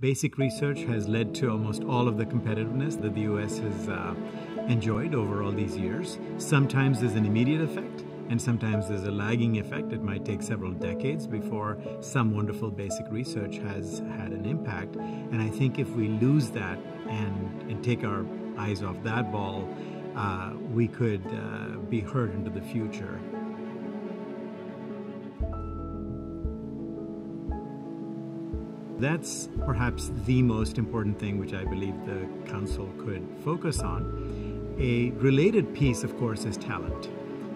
Basic research has led to almost all of the competitiveness that the US has uh, enjoyed over all these years. Sometimes there's an immediate effect, and sometimes there's a lagging effect. It might take several decades before some wonderful basic research has had an impact. And I think if we lose that and, and take our eyes off that ball, uh, we could uh, be hurt into the future. That's perhaps the most important thing which I believe the Council could focus on. A related piece, of course, is talent.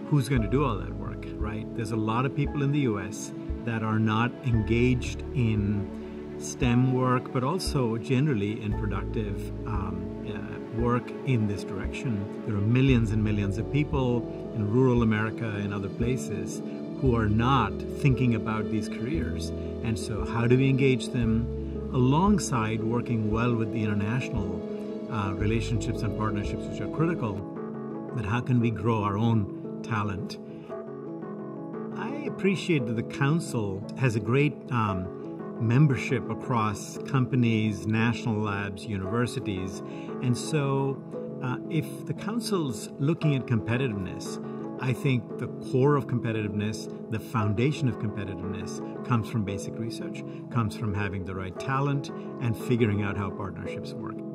Who's going to do all that work, right? There's a lot of people in the US that are not engaged in STEM work, but also generally in productive um, uh, work in this direction. There are millions and millions of people in rural America and other places who are not thinking about these careers. And so, how do we engage them alongside working well with the international uh, relationships and partnerships, which are critical? But how can we grow our own talent? I appreciate that the Council has a great um, membership across companies, national labs, universities. And so, uh, if the Council's looking at competitiveness, I think the core of competitiveness, the foundation of competitiveness, comes from basic research, comes from having the right talent and figuring out how partnerships work.